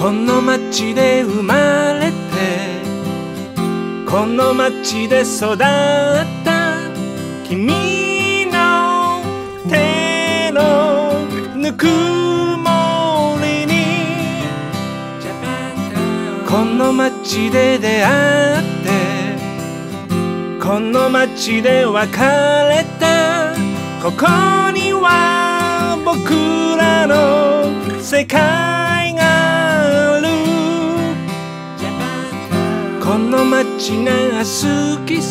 この町で生まれてこの町で育った君の手のぬくもりにこの町で出会ってこの町で別れたここには僕らの世界。この街が好き